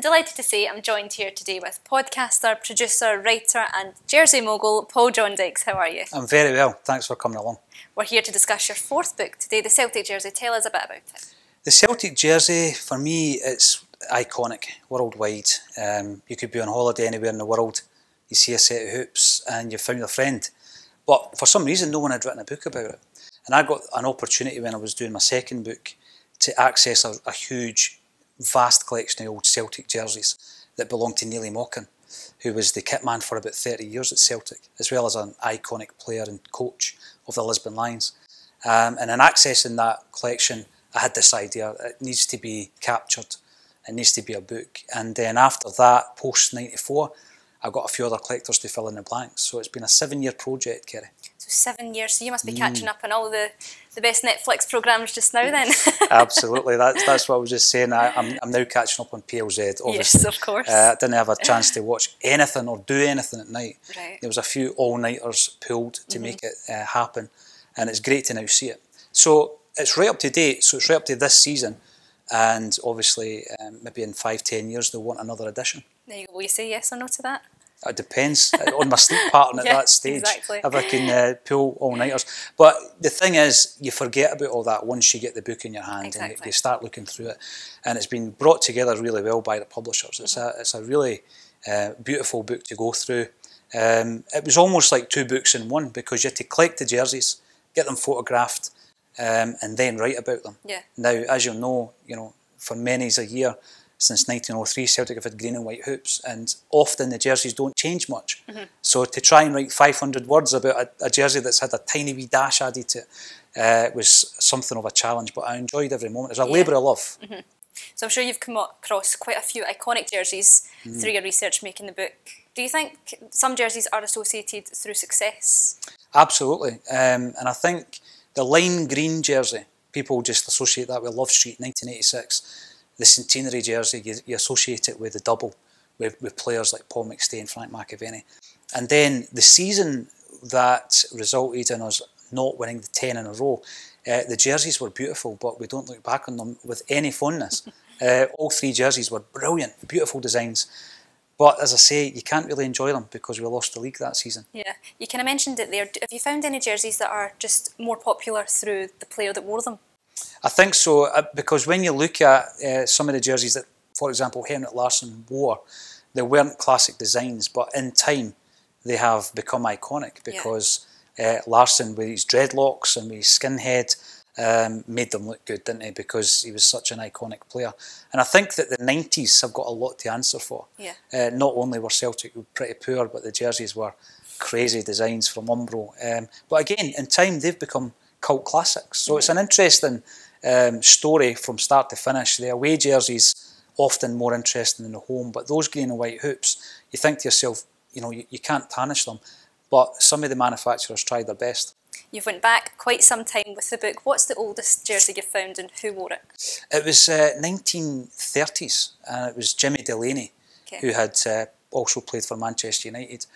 I'm delighted to say I'm joined here today with podcaster, producer, writer, and jersey mogul Paul John Dykes. How are you? I'm very well. Thanks for coming along. We're here to discuss your fourth book today, The Celtic Jersey. Tell us a bit about it. The Celtic jersey, for me, it's iconic worldwide. Um, you could be on holiday anywhere in the world, you see a set of hoops, and you've found a friend. But for some reason, no one had written a book about it. And I got an opportunity when I was doing my second book to access a, a huge vast collection of old Celtic jerseys that belonged to Neilly Mochan, who was the kit man for about 30 years at Celtic, as well as an iconic player and coach of the Lisbon Lions. Um, and in accessing that collection, I had this idea, it needs to be captured, it needs to be a book. And then after that, post 94, I got a few other collectors to fill in the blanks. So it's been a seven year project, Kerry seven years. So you must be catching mm. up on all the, the best Netflix programmes just now then. Absolutely, that's, that's what I was just saying. I, am I'm, I'm now catching up on PLZ, obviously. Yes, of course. Uh, I didn't have a chance to watch anything or do anything at night. Right. There was a few all-nighters pulled to mm -hmm. make it uh, happen and it's great to now see it. So it's right up to date, so it's right up to this season and obviously um, maybe in five, ten years they'll want another edition. There you go. Will you say yes or no to that? It depends on my sleep pattern at yeah, that stage. Exactly. If I can uh, pull all nighters. But the thing is, you forget about all that once you get the book in your hand exactly. and you, you, start looking through it. And it's been brought together really well by the publishers. It's, mm -hmm. a, it's a really uh, beautiful book to go through. Um, it was almost like two books in one because you had to collect the jerseys, get them photographed, um, and then write about them. Yeah. Now, as you'll know, you know, for many's a year, since 1903, Celtic have had green and white hoops, and often the jerseys don't change much. Mm -hmm. So to try and write 500 words about a, a, jersey that's had a tiny wee dash added to it uh, was something of a challenge, but I enjoyed every moment. It was a yeah. labour of love. Mm -hmm. So I'm sure you've come across quite a few iconic jerseys mm. through your research making the book. Do you think some jerseys are associated through success? Absolutely, um, and I think the lime green jersey, people just associate that with Love Street 1986 the centenary jersey, you, you associate it with the double, with, with players like Paul McStay and Frank McAvennie. And then the season that resulted in us not winning the 10 in a row, uh, the jerseys were beautiful, but we don't look back on them with any fondness. uh, all three jerseys were brilliant, beautiful designs. But as I say, you can't really enjoy them because we lost the league that season. Yeah, you kind of mentioned it there. Have you found any jerseys that are just more popular through the player that wore them? I think so, uh, because when you look at uh, some of the jerseys that, for example, Henrik Larsson wore, they weren't classic designs, but in time they have become iconic because yeah. uh, Larsson, with his dreadlocks and with his skinhead, um, made them look good, didn't he? Because he was such an iconic player. And I think that the 90s have got a lot to answer for. Yeah. Uh, not only were Celtic pretty poor, but the jerseys were crazy designs from Umbro. Um, but again, in time, they've become cult classics. So it's an interesting um, story from start to finish. The away jerseys often more interesting than the home, but those green and white hoops, you think to yourself, you know, you, you can't tarnish them. But some of the manufacturers tried their best. You've went back quite some time with the book. What's the oldest jersey you've found and who wore it? It was uh, 1930s and it was Jimmy Delaney okay. who had uh, also played for Manchester United.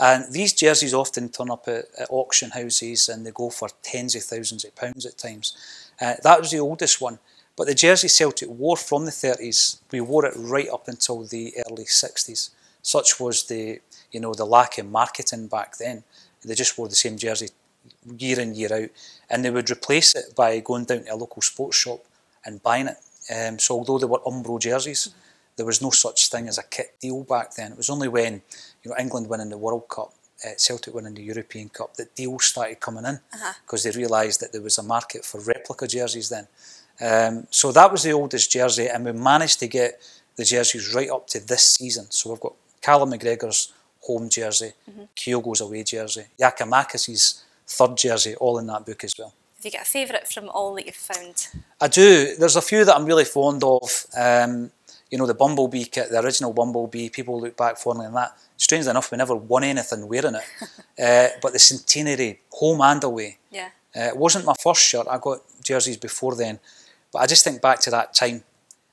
And these jerseys often turn up at, at, auction houses and they go for tens of thousands of pounds at times. Uh, that was the oldest one. But the jersey Celtic wore from the 30s, we wore it right up until the early 60s. Such was the, you know, the lack of marketing back then. They just wore the same jersey year in, year out. And they would replace it by going down to a local sports shop and buying it. Um, so although they were Umbro jerseys, mm -hmm. There was no such thing as a kit deal back then. It was only when you know England winning the World Cup uh, Celtic winning the European Cup that deals started coming in because uh -huh. they realised that there was a market for replica jerseys then. Um, so that was the oldest jersey, and we managed to get the jerseys right up to this season. So we've got Callum McGregor's home jersey, mm -hmm. Kyogo's away jersey, Giakoumakis' third jersey, all in that book as well. Have you got a favourite from all that you've found? I do. There's a few that I'm really fond of. Um, you know, the Bumblebee kit, the original Bumblebee, people look back fondly on that. Strangely enough, we never won anything wearing it. uh, but the centenary, home and away. Yeah. Uh, it wasn't my first shirt. I got jerseys before then. But I just think back to that time.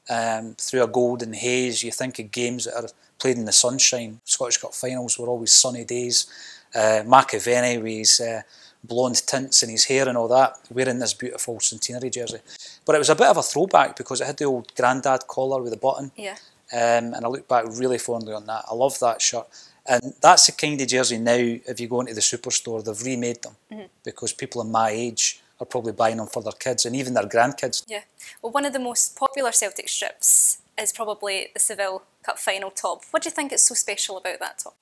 Um, through a golden haze, you think of games that are played in the sunshine. Scottish Cup finals were always sunny days. Uh, McAvennie with his uh, blonde tints in his hair and all that, wearing this beautiful centenary jersey. But it was a bit of a throwback because it had the old grandad collar with a button. Yeah. um, and I look back really fondly on that. I love that shirt. And that's the kind of jersey now, if you go into the superstore, they've remade them mm-hmm. because people in my age are probably buying them for their kids and even their grandkids. Yeah. Well, one of the most popular Celtic strips is probably the Seville Cup final top. What do you think is so special about that top?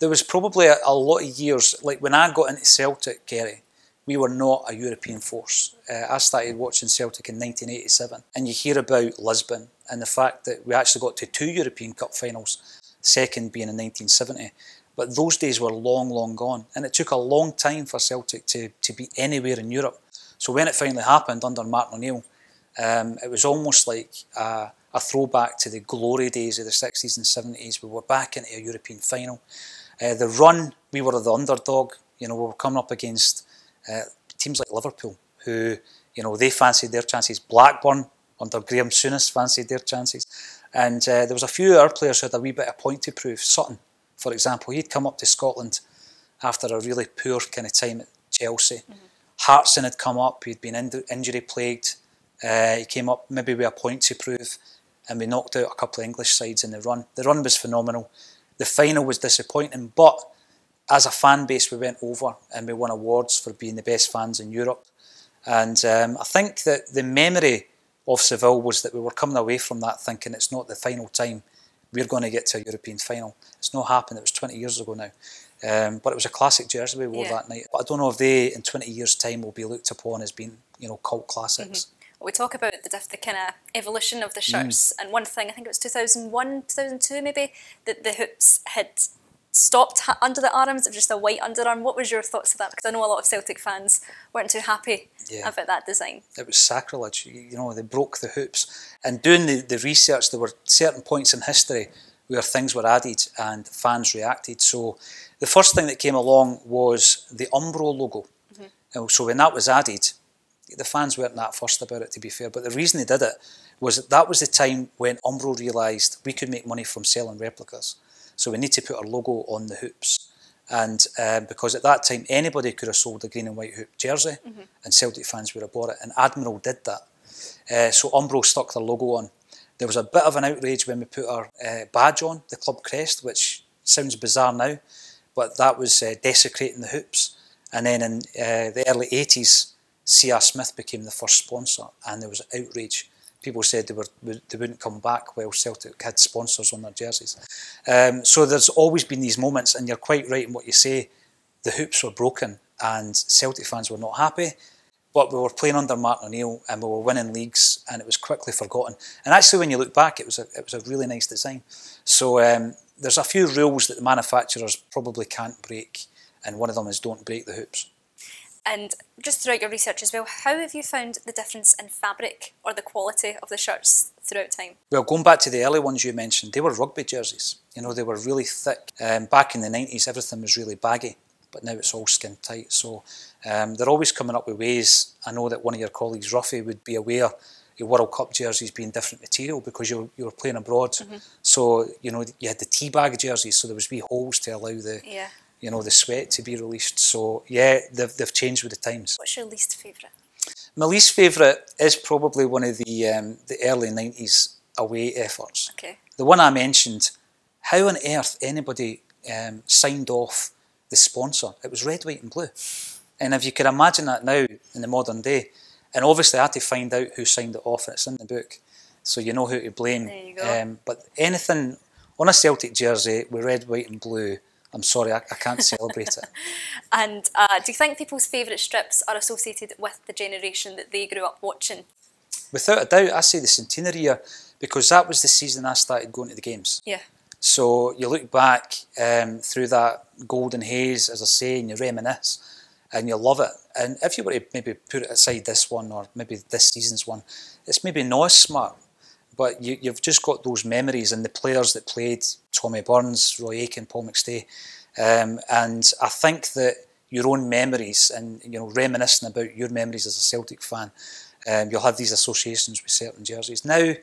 There was probably a, a lot of years, like when I got into Celtic, Kerry, we were not a European force. Uh, I started watching Celtic in 1987, and you hear about Lisbon and the fact that we actually got to two European Cup finals, second being in 1970. But those days were long, long gone, and it took a long time for Celtic to, to be anywhere in Europe. So when it finally happened under Martin O'Neill, um, it was almost like a, a, throwback to the glory days of the 60s and 70s. We were back into a European final. Uh, the run, we were the underdog. You know, we were coming up against uh, teams like Liverpool, who, you know, they fancied their chances. Blackburn, under Graham Souness, fancied their chances. And uh, there was a few of our players who had a wee bit of point to prove. Sutton, for example, he'd come up to Scotland after a really poor kind of time at Chelsea. Mm-hmm. Hartson had come up, he'd been in- injury plagued. Uh, he came up maybe with a point to prove, and we knocked out a couple of English sides in the run. The run was phenomenal. The final was disappointing, but as a fan base, we went over and we won awards for being the best fans in Europe. And um, I think that the memory of Seville was that we were coming away from that thinking it's not the final time we're going to get to a European final. It's not happened. It was 20 years ago now. Um, but it was a classic jersey we wore yeah. that night. But I don't know if they, in 20 years' time, will be looked upon as being, you know, cult classics. Mm-hmm. Well, we talk about the, the kind of evolution of the shirts, mm. and one thing I think it was 2001, 2002 maybe, that the hoops had stopped under the arms of just a white underarm. What was your thoughts of that? Because I know a lot of Celtic fans weren't too happy yeah. about that design. It was sacrilege. You know, they broke the hoops. And doing the, the research, there were certain points in history where things were added and fans reacted. So the first thing that came along was the Umbro logo. Mm-hmm. So when that was added, the fans weren't that fussed about it, to be fair. But the reason they did it was that that was the time when Umbro realised we could make money from selling replicas. So we need to put our logo on the hoops. And um, because at that time anybody could have sold a green and white hoop jersey, mm-hmm. and Celtic fans would have bought it. And Admiral did that. Uh, so Umbro stuck their logo on. There was a bit of an outrage when we put our uh, badge on, the club crest, which sounds bizarre now, but that was uh, desecrating the hoops. And then in uh, the early 80s, C.R. Smith became the first sponsor, and there was outrage people said they were they wouldn't come back while Celtic had sponsors on their jerseys. Um, so there's always been these moments, and you're quite right in what you say. The hoops were broken, and Celtic fans were not happy. But we were playing under Martin O'Neill, and we were winning leagues, and it was quickly forgotten. And actually, when you look back, it was a it was a really nice design. So um, there's a few rules that the manufacturers probably can't break, and one of them is don't break the hoops. And just throughout your research as well, how have you found the difference in fabric or the quality of the shirts throughout time? Well, going back to the early ones you mentioned, they were rugby jerseys. You know, they were really thick. Um, back in the 90s, everything was really baggy, but now it's all skin tight. So um, they're always coming up with ways. I know that one of your colleagues, Ruffy, would be aware your World Cup jerseys being different material because you were, you were playing abroad. Mm-hmm. So, you know, you had the teabag jerseys, so there was wee holes to allow the, yeah you know, the sweat to be released. So yeah, they've, they've changed with the times. What's your least favourite? My least favourite is probably one of the um, the early nineties away efforts. Okay. The one I mentioned. How on earth anybody um, signed off the sponsor? It was red, white, and blue. And if you could imagine that now in the modern day, and obviously I had to find out who signed it off, and it's in the book, so you know who to blame. There you go. Um, but anything on a Celtic jersey with red, white, and blue I'm sorry, I, I can't celebrate it. And uh, do you think people's favourite strips are associated with the generation that they grew up watching? Without a doubt, I say the centenary year because that was the season I started going to the games. Yeah. So you look back um, through that golden haze, as I say, and you reminisce and you love it. And if you were to maybe put it aside this one or maybe this season's one, it's maybe not as smart but you, have just got those memories and the players that played Tommy Burns, Roy Aitken, Paul McStay, um, and I think that your own memories and you know reminiscing about your memories as a Celtic fan, um, you'll have these associations with certain jerseys. Now,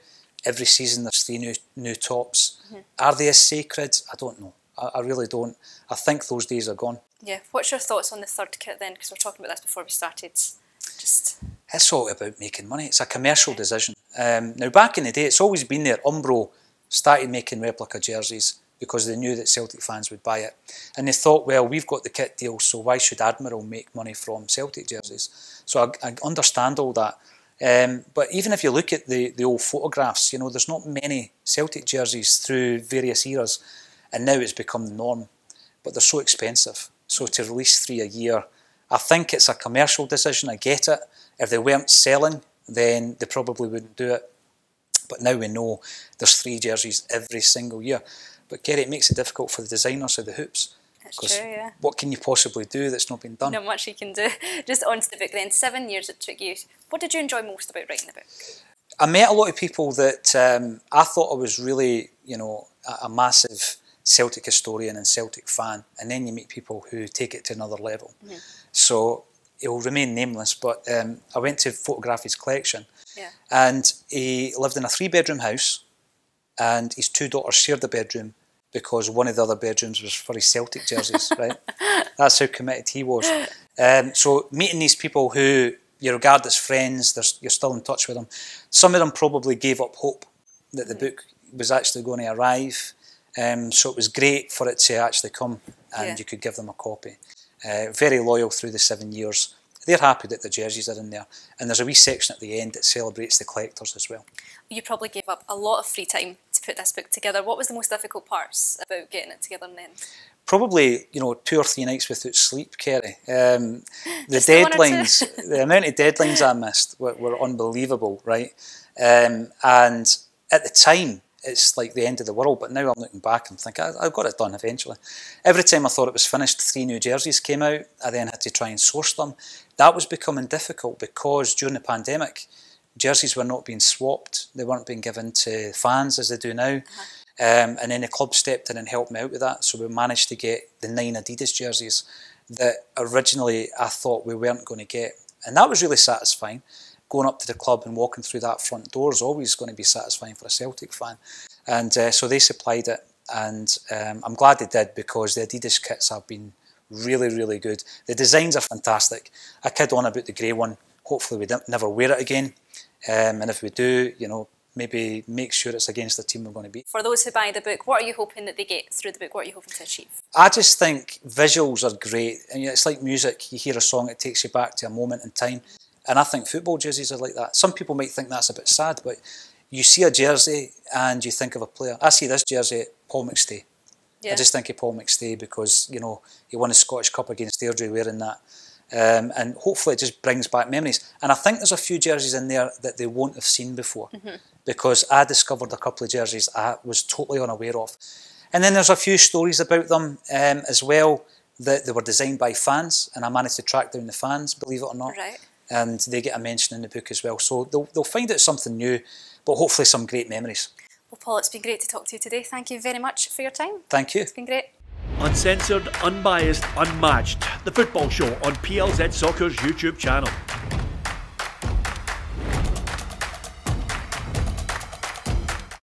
every season there's three new new tops. Mm-hmm. Are they as sacred? I don't know. I, I really don't. I think those days are gone. Yeah. What's your thoughts on the third kit then? Because we are talking about this before we started. Just it's all about making money. It's a commercial decision. Um, now, back in the day, it's always been there. Umbro started making replica jerseys because they knew that Celtic fans would buy it. And they thought, well, we've got the kit deal, so why should Admiral make money from Celtic jerseys? So I, I understand all that. Um, but even if you look at the, the old photographs, you know, there's not many Celtic jerseys through various eras, and now it's become the norm. But they're so expensive. So to release three a year, I think it's a commercial decision. I get it. If they weren't selling, then they probably wouldn't do it. But now we know there's three jerseys every single year. But Kerry, it makes it difficult for the designers of the hoops. That's true, yeah. What can you possibly do that's not been done? Not much you can do. Just on to the book then. Seven years it took you. What did you enjoy most about writing the book? I met a lot of people that um, I thought I was really, you know, a, a massive Celtic historian and Celtic fan, and then you meet people who take it to another level. Mm -hmm. So it will remain nameless, but um, I went to photograph his collection, yeah. and he lived in a three-bedroom house, and his two daughters shared the bedroom, because one of the other bedrooms was for his Celtic jerseys, right? That's how committed he was. Um, so meeting these people who you regard as friends, you're still in touch with them. Some of them probably gave up hope that the book was actually going to arrive. Um, so it was great for it to actually come and yeah. you could give them a copy. Uh, very loyal through the seven years. They're happy that the jerseys are in there. And there's a wee section at the end that celebrates the collectors as well. You probably gave up a lot of free time to put this book together. What was the most difficult parts about getting it together in the? Probably, you know, two or three nights without sleep, Kerry. Um, the deadlines, the amount of deadlines I missed were, were unbelievable, right? Um, and at the time, it's like the end of the world, but now I'm looking back and think I, have got it done eventually. Every time I thought it was finished, three new jerseys came out. I then had to try and source them. That was becoming difficult because during the pandemic, jerseys were not being swapped. They weren't being given to fans as they do now. Uh-huh. Um, and then the club stepped in and helped me out with that. So we managed to get the nine Adidas jerseys that originally I thought we weren't going to get. And that was really satisfying. Going up to the club and walking through that front door is always going to be satisfying for a Celtic fan. And uh, so they supplied it. And um, I'm glad they did because the Adidas kits have been really, really good. The designs are fantastic. I kid on about the grey one. Hopefully we never wear it again. Um, and if we do, you know, maybe make sure it's against the team we're going to beat. For those who buy the book, what are you hoping that they get through the book? What are you hoping to achieve? I just think visuals are great. And it's like music. You hear a song, it takes you back to a moment in time. And I think football jerseys are like that. Some people might think that's a bit sad, but you see a jersey and you think of a player. I see this jersey, Paul McStay. Yeah. I just think of Paul McStay because, you know, he won a Scottish Cup against Airdrie wearing that. Um, and hopefully it just brings back memories. And I think there's a few jerseys in there that they won't have seen before mm -hmm. because I discovered a couple of jerseys I was totally unaware of. And then there's a few stories about them um, as well that they were designed by fans, and I managed to track down the fans, believe it or not. Right. Um, and they get a mention in the book as well. So they'll, they'll find out something new, but hopefully some great memories. Well, Paul, it's been great to talk to you today. Thank you very much for your time. Thank you. It's been great. Uncensored, unbiased, unmatched. The Football Show on PLZ Soccer's YouTube channel.